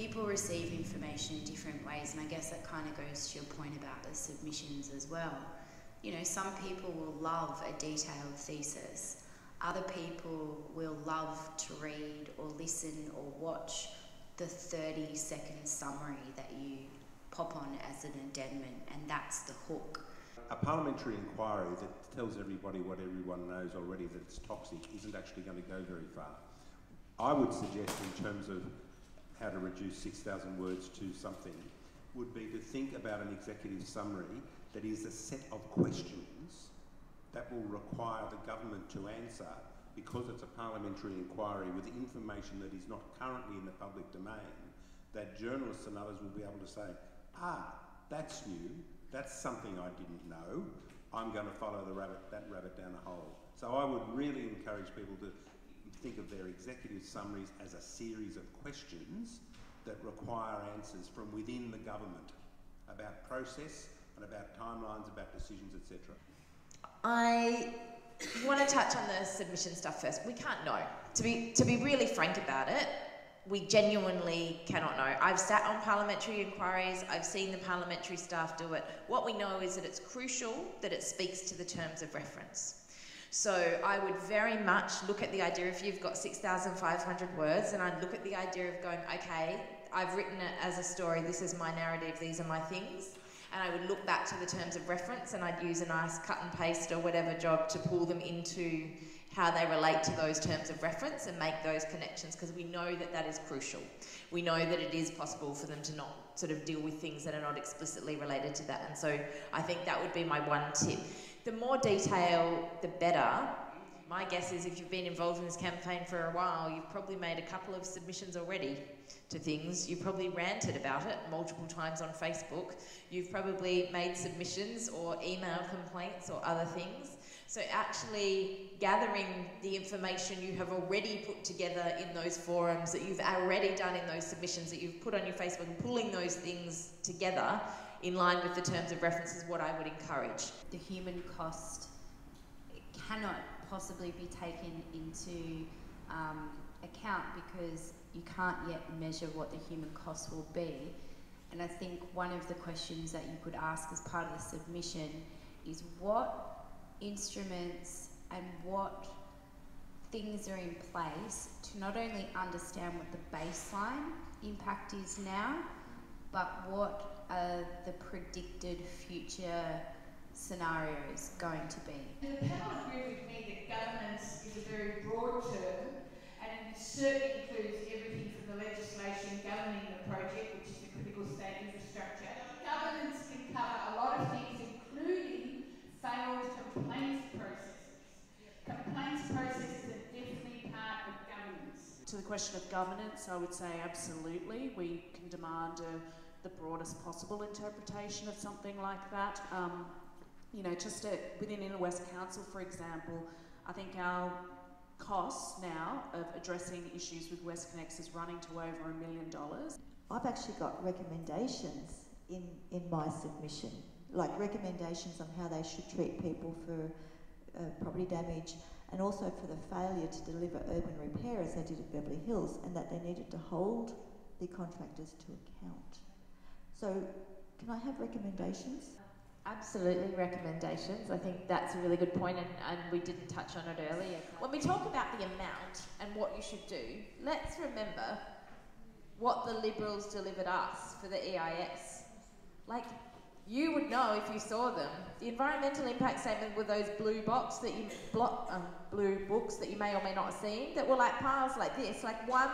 people receive information in different ways, and I guess that kind of goes to your point about the submissions as well. You know, some people will love a detailed thesis, other people will love to read or listen or watch the 30 second summary that you pop on as an addendum, and that's the hook. A parliamentary inquiry that tells everybody what everyone knows already that it's toxic isn't actually going to go very far. I would suggest, in terms of how to reduce 6,000 words to something, would be to think about an executive summary that is a set of questions that will require the government to answer because it's a parliamentary inquiry with information that is not currently in the public domain, that journalists and others will be able to say, ah, that's new, that's something I didn't know, I'm going to follow the rabbit, that rabbit down a hole. So I would really encourage people to think of their executive summaries as a series of questions that require answers from within the government about process and about timelines, about decisions, etc. I want to touch on the submission stuff first. We can't know. To be to be really frank about it, we genuinely cannot know. I've sat on parliamentary inquiries, I've seen the parliamentary staff do it. What we know is that it's crucial that it speaks to the terms of reference. So I would very much look at the idea if you've got 6,500 words, and I'd look at the idea of going, okay, I've written it as a story, this is my narrative, these are my things. And I would look back to the terms of reference and I'd use a nice cut and paste or whatever job to pull them into how they relate to those terms of reference and make those connections because we know that that is crucial. We know that it is possible for them to not sort of deal with things that are not explicitly related to that. And so I think that would be my one tip. The more detail, the better. My guess is if you've been involved in this campaign for a while, you've probably made a couple of submissions already to things. You've probably ranted about it multiple times on Facebook. You've probably made submissions or email complaints or other things. So actually gathering the information you have already put together in those forums, that you've already done in those submissions, that you've put on your Facebook, and pulling those things together in line with the terms of reference is what I would encourage. The human cost cannot possibly be taken into um, account because you can't yet measure what the human cost will be. And I think one of the questions that you could ask as part of the submission is what instruments and what things are in place to not only understand what the baseline impact is now, but what are the predicted future scenarios going to be. The panel agree with me that governance is a very broad term and it certainly includes everything from the legislation governing the project, which is the critical state infrastructure. Governance can cover a lot of things, including failed complaints processes. Complaints processes are definitely part of governance. To the question of governance, I would say absolutely. We can demand a, the broadest possible interpretation of something like that. Um, you know, just at, within Inner West Council, for example, I think our costs now of addressing issues with WestConnex is running to over a million dollars. I've actually got recommendations in, in my submission like recommendations on how they should treat people for uh, property damage and also for the failure to deliver urban repair as they did at Beverly Hills and that they needed to hold the contractors to account. So can I have recommendations? Absolutely, recommendations. I think that's a really good point, and, and we didn't touch on it earlier. When we talk about the amount and what you should do, let's remember what the Liberals delivered us for the EIS. Like, you would know if you saw them. The environmental impact statement were those blue box that you block, um, blue books that you may or may not have seen that were like piles like this. Like one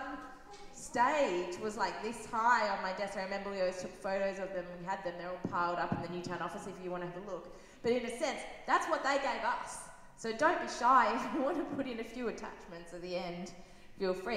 stage was like this high on my desk. I remember we always took photos of them. We had them. They're all piled up in the Newtown office if you want to have a look. But in a sense, that's what they gave us. So don't be shy if you want to put in a few attachments at the end. Feel free.